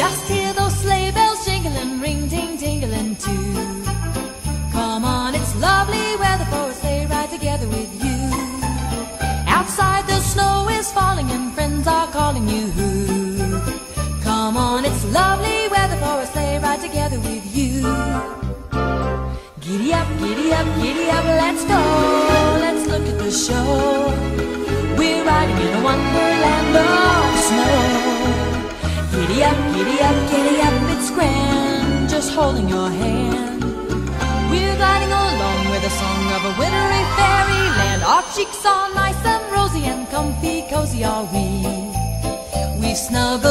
Just hear those sleigh bells jingling, ring ding dingling too. Come on, it's lovely weather for a sleigh ride together with you. Outside the snow is falling and friends are calling you. Come on, it's lovely weather for a sleigh ride together with you. Giddy up, giddy up, giddy up, let's go. Giddy up, giddy up, giddy up, it's grand. Just holding your hand. We're gliding along with the song of a wintry fairyland. Our cheeks are nice and rosy and comfy, cozy are we. We snuggle.